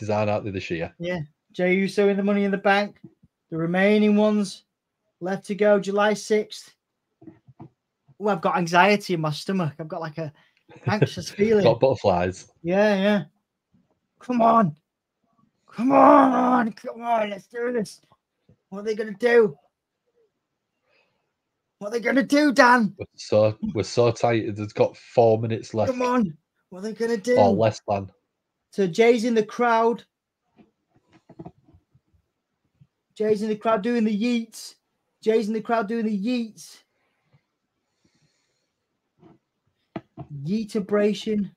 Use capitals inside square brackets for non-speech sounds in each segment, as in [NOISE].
design, aren't they, this year? Yeah. Jey Uso in the Money in the Bank. The remaining ones left to go July 6th. Oh, I've got anxiety in my stomach. I've got like a anxious [LAUGHS] feeling. Got butterflies. Yeah, yeah. Come on. Come on. Come on. Let's do this. What are they going to do? What are they going to do, Dan? We're so we're so tight. It's got four minutes left. Come on. What are they going to do? Or less than. So Jey's in the crowd. Jey's in the crowd doing the yeets. Jey's in the crowd doing the yeets. Yeet abrasion.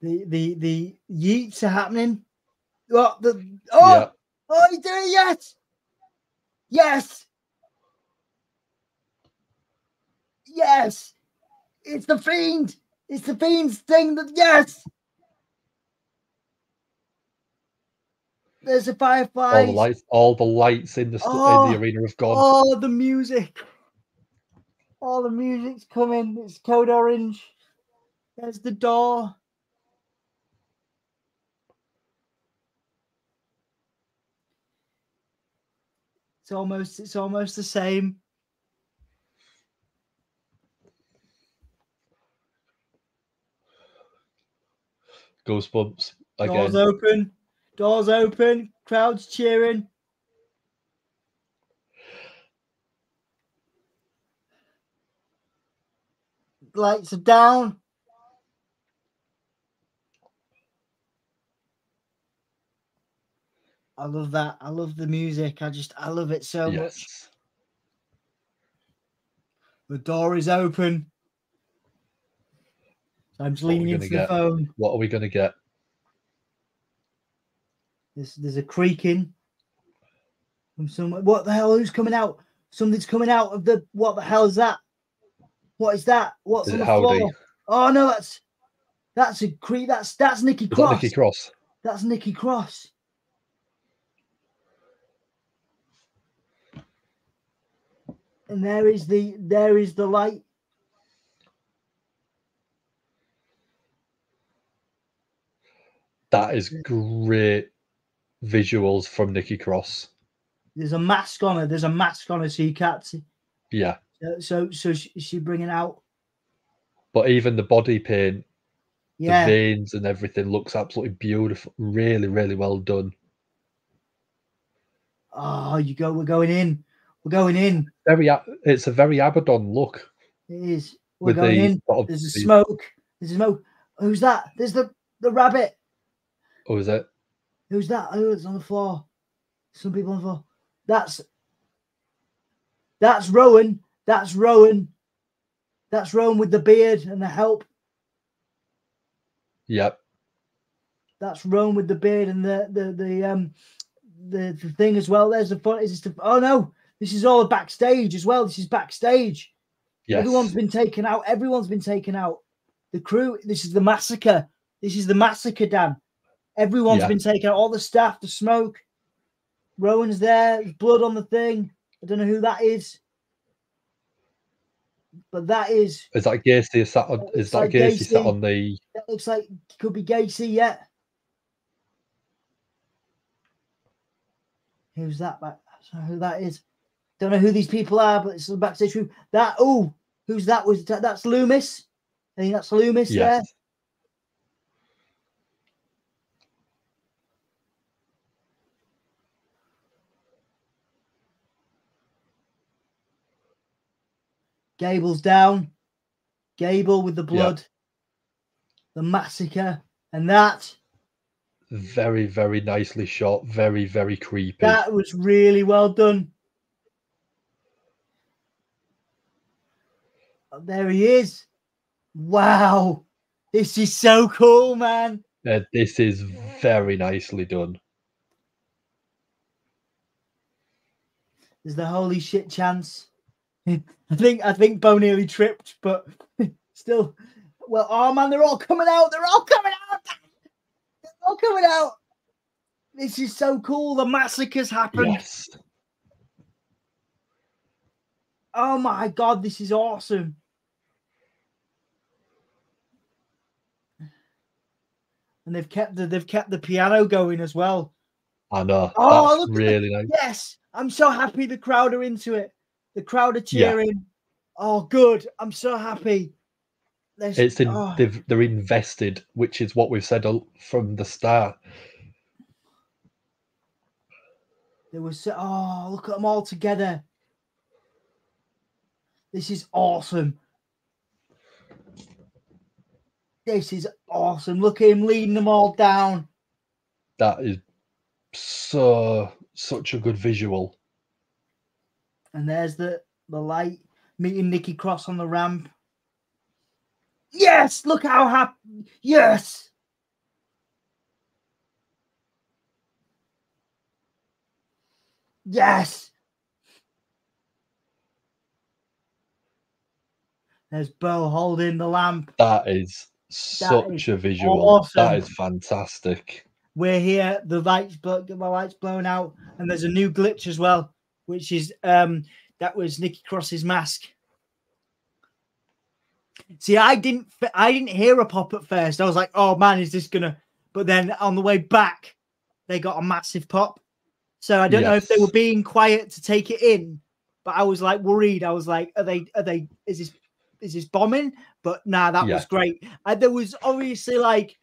The the the yeets are happening. Oh, the oh, Yeah. oh, he did it! Yes, yes, yes. It's the fiend. It's the fiend's thing. That yes. There's a firefly. All the lights, all the lights in the st- in Oh, the arena have gone. Oh, the music. All the music's coming. It's code orange. There's the door. It's almost it's almost the same. Goosebumps Doors open. Doors open. Crowds cheering. Lights are down. I love that. I love the music. I just I love it so much. The door is open. So I'm just What leaning into the get? phone. What are we gonna get? There's there's a creaking from somewhere. What the hell? Who's coming out? Something's coming out of the. What the hell is that? What is that? What's Is on the Howdy? floor? Oh no, that's that's a cre. That's that's Nikki Is that Cross. Nikki Cross? That's Nikki Cross. And there is the there is the light. That is great visuals from Nikki Cross. There's a mask on her. There's a mask on her, so you can't see. Yeah. So so, so she, she bringing out? But even the body paint, Yeah. the veins and everything looks absolutely beautiful. Really, really well done. Oh, you go. We're going in. We're going in. Very it's a very Abaddon look. It is. We're going in. sort of There's a smoke. There's a smoke. Who's that? There's the the rabbit. Oh, is it? Who's that? Who's on the floor? Some people on the floor. That's that's Rowan. That's Rowan. That's Rowan with the beard and the help. Yep. That's Rowan with the beard and the the the um the, the thing as well. There's the fun. Is this the, oh no, this is all backstage as well. This is backstage. Yes. Everyone's been taken out. Everyone's been taken out. The crew. This is the massacre. This is the massacre, Dan. Everyone's Yeah. been taken out. All the staff, the smoke. Rowan's there. There's blood on the thing. I don't know who that is, but that is. Is that Gacy sat on? Is that like Gacy sat on the? That looks like could be Gacy. Yeah. Who's that? Back? I don't know who that is. Don't know who these people are, but it's the backstage room. That oh, who's that? Was that, that's Lumis? I think that's Lumis there. Gable's down. Gable with the blood. The massacre. And that Very, very nicely shot. Very, very creepy. that was really well done. Oh, there he is. Wow. This is so cool, man. Uh, this is very nicely done. There's the holy shit chance. [LAUGHS] I think I think Bo nearly tripped, but [LAUGHS] still. Well, oh man, they're all coming out. They're all coming out. They're all coming out. This is so cool. The massacres happened. Yes. Oh my god, this is awesome. And they've kept the they've kept the piano going as well. I know. Oh, look really nice. Yes, I'm so happy the crowd are into it. The crowd are cheering. Oh, good. I'm so happy. There's- It's in, oh, they've, they're invested, which is what we've said from the start. there was so, oh look at them all together. This is awesome. This is awesome. Look at him leading them all down. That is so such a good visual. And there's the the light meeting Nikki Cross on the ramp. Yes, look how happy. Yes. Yes. There's Bo holding the lamp. That is such a visual. awesome. That is fantastic. We're here. The lights, blo- the lights blown out, and there's a new glitch as well, which is um that was Nikki Cross's mask. See, I didn't, I didn't hear a pop at first. I was like, "Oh man, is this gonna?" But then on the way back, they got a massive pop. So I don't know if they were being quiet to take it in, but I was like worried. I was like, "Are they? Are they? Is this? Is this bombing?" But nah, that Yeah. was great. And there was obviously like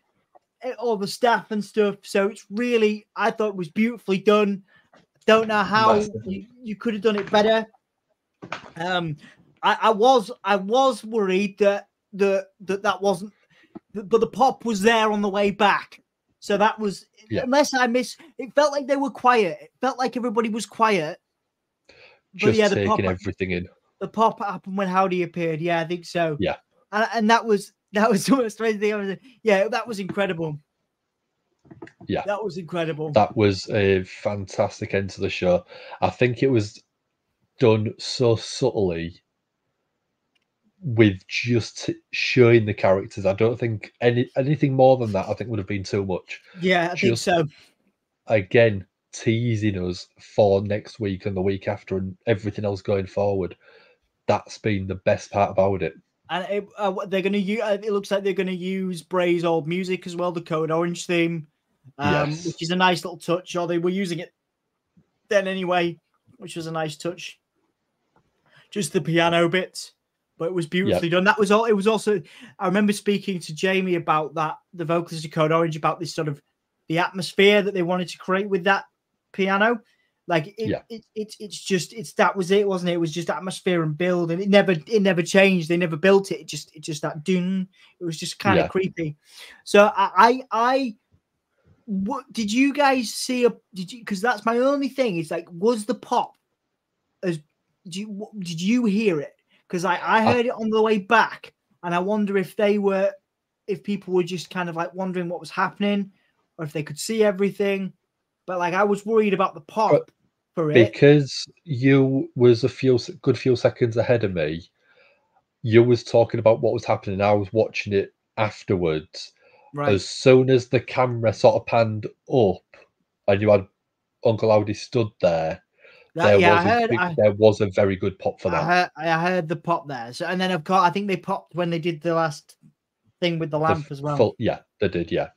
eh, all the staff and stuff. So it's really, I thought it was beautifully done. Don't know how you, you could have done it better. Um, I, I was, I was worried that the that that wasn't, but the pop was there on the way back. So that was, Yeah. unless I miss, it felt like they were quiet. It felt like everybody was quiet. But Just yeah, the taking pop, everything in. the pop happened when Howdy appeared. Yeah, I think so. Yeah. and, and that was that was [LAUGHS] the most crazy thing. Was, yeah, that was incredible. Yeah. that was incredible. That was a fantastic end to the show. I think it was done so subtly with just showing the characters. I don't think any anything more than that I think would have been too much. yeah, I think so. Again, teasing us for next week and the week after and everything else going forward. That's been the best part about it. And it, uh, they're going to use. It looks like they're going to use Bray's old music as well, the Code Orange theme, um, Yes. which is a nice little touch. Or they were using it then anyway, which was a nice touch. Just the piano bits, but it was beautifully done. That was all. It was also. I remember speaking to Jamie about that, the vocalist of Code Orange, about this sort of the atmosphere that they wanted to create with that piano. Like it, Yeah. it, it, it's just it's that was it, wasn't it? It was just atmosphere and build, and it never it never changed. They never built it. It just it just that dune. It was just kind of creepy. So I I, I what did you guys see? A did you because that's my only thing. Is like was the pop as did you what- did you hear it? Because I I I- heard it on the way back, and I wonder if they were if people were just kind of like wondering what was happening, or if they could see everything. But like I was worried about the pop for it. because you was a few good few seconds ahead of me you was talking about what was happening i was watching it afterwards Right. as soon as the camera sort of panned up and you had Uncle Howdy stood there That- there yeah, was I a heard. big- I, there was a very good pop for I that heard. I heard the pop there. So and then of course I think they popped when they did the last thing with the The lamp f- as well. full- yeah they did yeah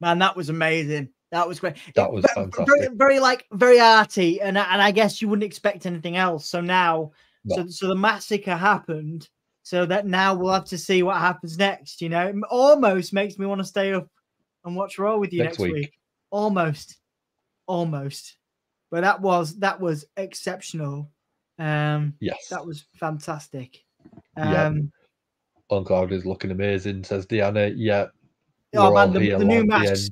Man, that was amazing. That was great. That was ve- fantastic. Very, very like very arty, and I- and I guess you wouldn't expect anything else. So now, No. so so the massacre happened. So that now we'll have to see what happens next. You know, it almost makes me want to stay up and watch Raw with you Next next, week. week. Almost, almost. But that was that was exceptional. Um, yes that was fantastic. Yeah. Um, Uncle Howdy's looking amazing says deanna yeah Oh man, the, the new masks. end.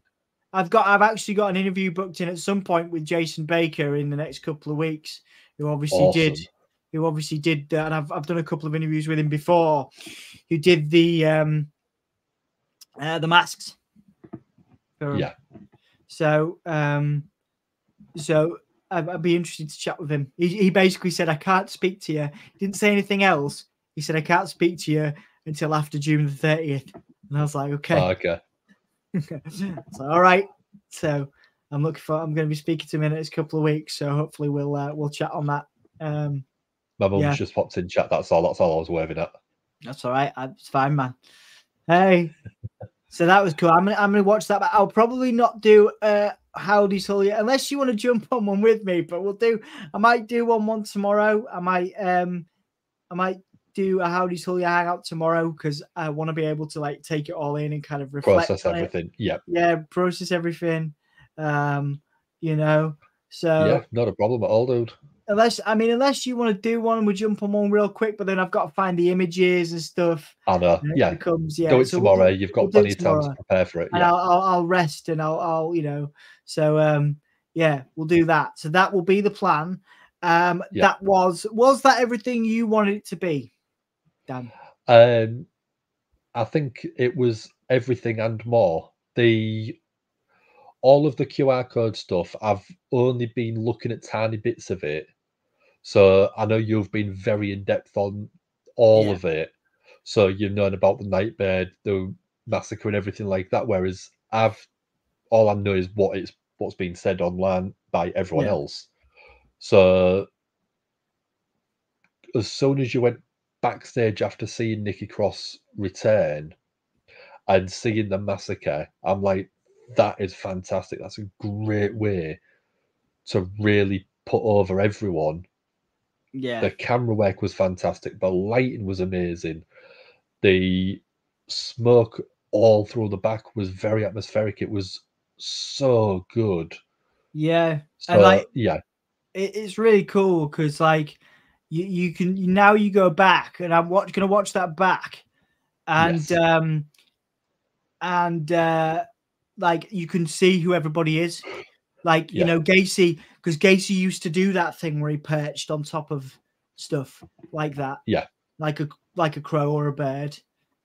I've got. I've actually got an interview booked in at some point with Jason Baker in the next couple of weeks, who obviously did. Who obviously did, uh, and I've I've done a couple of interviews with him before. Who did the um, uh, the masks? Yeah. So um, so I'd, I'd be interested to chat with him. He, he basically said, "I can't speak to you." He didn't say anything else. He said, "I can't speak to you until after June the 30th. And I was like, "Okay." Oh, okay [LAUGHS] so all right. So I'm looking for. I'm going to be speaking to him in the next couple of weeks. So hopefully we'll uh, we'll chat on that. Um, my mum's Yeah. just popped in chat that's all that's all i was waving at that's all right. It's fine, man. Hey. So that was cool. I'm gonna I'm gonna watch that, but I'll probably not do uh Howdy Sully unless you want to jump on one with me. But we'll do. I might do one one tomorrow. I might um I might do a Howdy Sully hangout tomorrow because I want to be able to like take it all in and kind of reflect Process everything. Yeah. Yeah, process everything. Um, you know. So yeah, not a problem at all, dude. Unless I mean, unless you want to do one, we jump on one real quick. But then I've got to find the images and stuff. I know. and Yeah. becomes yeah. Do it so we'll tomorrow. You've we'll got plenty of time to prepare for it. and Yeah. I'll, I'll I'll rest and I'll I'll you know. So um yeah, we'll do that. So that will be the plan. Um Yeah. that was was that everything you wanted it to be? Dan. Um, I think it was everything and more. The all of the QR code stuff. I've only been looking at tiny bits of it, so I know you've been very in depth on all Yeah. of it. So you've known about the Nightbird, the massacre, and everything like that. Whereas I've all I know is what it's what's being said online by everyone Yeah. else. So as soon as you went backstage after seeing Nikki Cross return and seeing the massacre, I'm like, that is fantastic. That's a great way to really put over everyone. Yeah. The camera work was fantastic. The lighting was amazing. The smoke all through the back was very atmospheric. It was so good. yeah. So And, like, yeah, it, it's really cool because like you, you can you, now you go back and I'm watch, gonna watch that back and Yes. um and uh like you can see who everybody is like you know Gacy because Gacy used to do that thing where he perched on top of stuff like that. Yeah. like a like a crow or a bird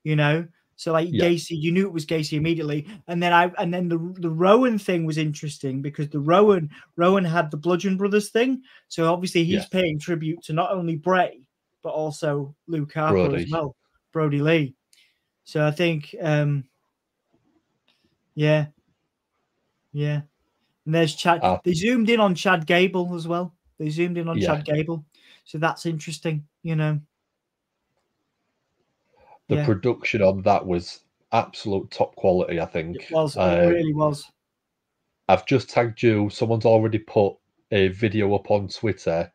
you know? So like Yeah. Gacy you knew it was Gacy immediately. And then I and then the the Rowan thing was interesting because the Rowan Rowan had the Bludgeon Brothers thing. So obviously he's Yeah. paying tribute to not only Bray but also Luke Harper as well Brodie Lee. So I think um yeah. Yeah and there's Chad Ah. they zoomed in on Chad Gable as well they zoomed in on Yeah. Chad Gable so that's interesting you know the yeah. production on that was absolute top quality. I think It was. Um, it really was. I've just tagged you. Someone's already put a video up on Twitter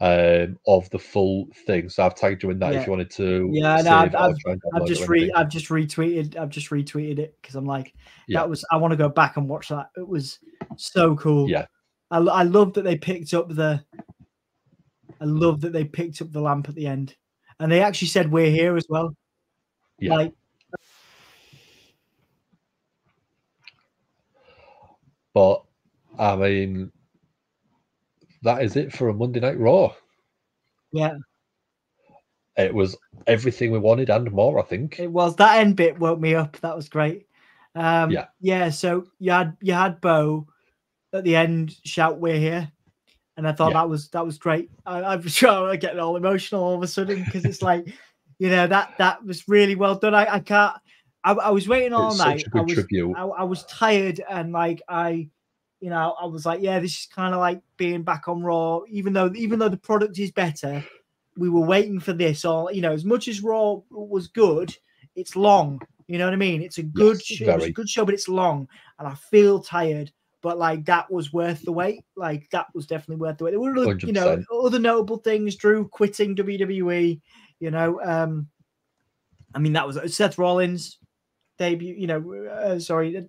um, of the full thing. So I've tagged you in that Yeah. if you wanted to. Yeah, no, I've- I've- I've just re. I've just retweeted I've just retweeted it because I'm like Yeah. that was I want to go back and watch that. It was so cool. Yeah. I I love that they picked up the I love that they picked up the lamp at the end. And they actually said we're here as well. Yeah. Like But I mean, that is it for a Monday Night Raw. yeah, It was everything we wanted and more. I think. it was that end bit woke me up. That was great. Um Yeah. yeah, so you had you had Bo at the end shout we're here. And I thought Yeah. that was that was great. I, I'm [LAUGHS] sure I get all emotional all of a sudden because it's like, you know, that that was really well done. I, I can't I, I was waiting all It's night. such a good I was tribute. I, I was tired and like I you know I was like yeah this is kind of like being back on raw even though even though the product is better we were waiting for this or you know as much as raw was good it's long you know what I mean it's a good Yes, show it's a good show but it's long and I feel tired but like that was worth the wait like that was definitely worth the wait there were other, you know other notable things Drew quitting WWE you know um I mean that was Seth Rollins debut, you know, uh, sorry, uh,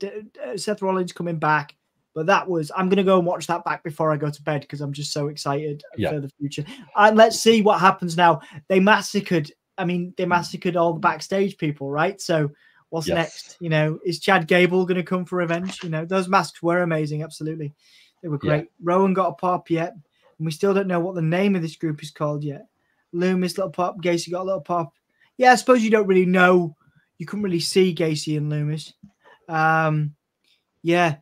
uh, Seth Rollins coming back. But that was, I'm going to go and watch that back before I go to bed because I'm just so excited Yeah. for the future. And let's see what happens now. They massacred, I mean, they massacred all the backstage people, right? So what's Yes. next? You know, is Chad Gable going to come for revenge? You know, those masks were amazing. Absolutely. They were Yeah. great. Rowan got a pop yet. And we still don't know what the name of this group is called yet. Lumis, little pop. Gacy got a little pop. Yeah, I suppose you don't really know you couldn't really see Gacy and Lumis. Um, yeah,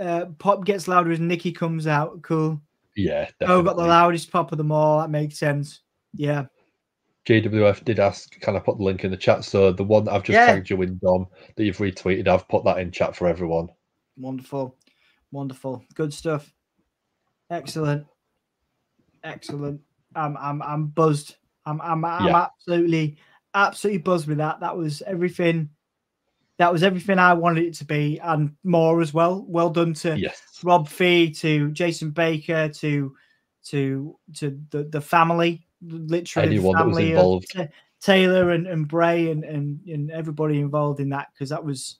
uh, pop gets louder as Nikki comes out. Cool. Yeah, Oh, got the loudest pop of them all. That makes sense. Yeah, JWF did ask, can I put the link in the chat? So the one that I've just Yeah. tagged you in, Dom, that you've retweeted, I've put that in chat for everyone. wonderful, wonderful, good stuff. Excellent, excellent. I'm I'm I'm buzzed. I'm I'm I'm Yeah. absolutely absolutely buzzed with that. That was everything that was everything I wanted it to be and more as well. Well done to Yes. Rob Fee, to Jason Baker, to to to the, the family, literally Anyone the that was family of involved. Ta- Taylor and, and Bray and, and and everybody involved in that because that was,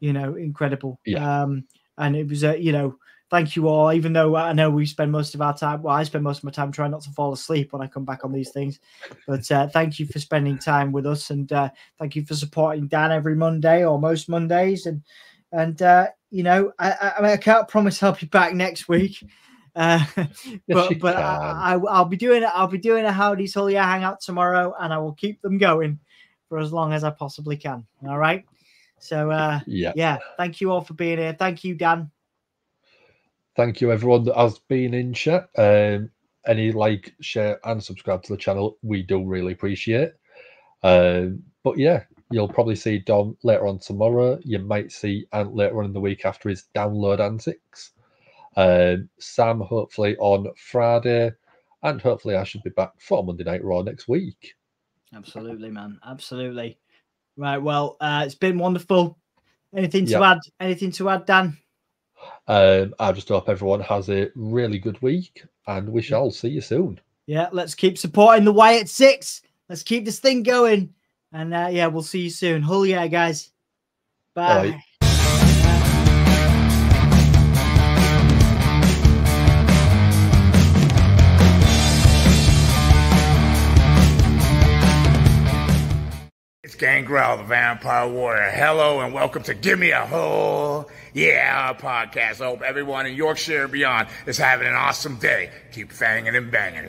you know, incredible. Yeah. Um, and it was a you know, thank you all. Even though I know we spend most of our time, well, I spend most of my time trying not to fall asleep when I come back on these things. But uh, thank you for spending time with us, and uh, thank you for supporting Dan every Monday or most Mondays. And and uh, you know, I, I, I mean, I can't promise I'll be back next week. Uh, [LAUGHS] but but I, I, I'll be doing it. I'll be doing a Howdy's Yeah hangout tomorrow, and I will keep them going for as long as I possibly can. All right. So uh, Yeah. yeah, thank you all for being here. Thank you, Dan. Thank you everyone that has been in chat. Um, any like, share, and subscribe to the channel, we do really appreciate. Um, but yeah, you'll probably see Dom later on tomorrow. You might see Ant later on in the week after his download antics. Um, Sam hopefully on Friday, and hopefully I should be back for Monday Night Raw next week. Absolutely, man. Absolutely. Right. Well, uh, it's been wonderful. Anything to add? Anything to add, Dan? Um, I just hope everyone has a really good week, and we shall see you soon. Yeah. Let's keep supporting the Wyatt Six. Let's keep this thing going. And uh, yeah, we'll see you soon. Hull yeah, guys. Bye. Bye. Gangrel, the Vampire Warrior. Hello and welcome to Give Me a Hull. Yeah, podcast. I hope everyone in Yorkshire and beyond is having an awesome day. Keep fanging and banging.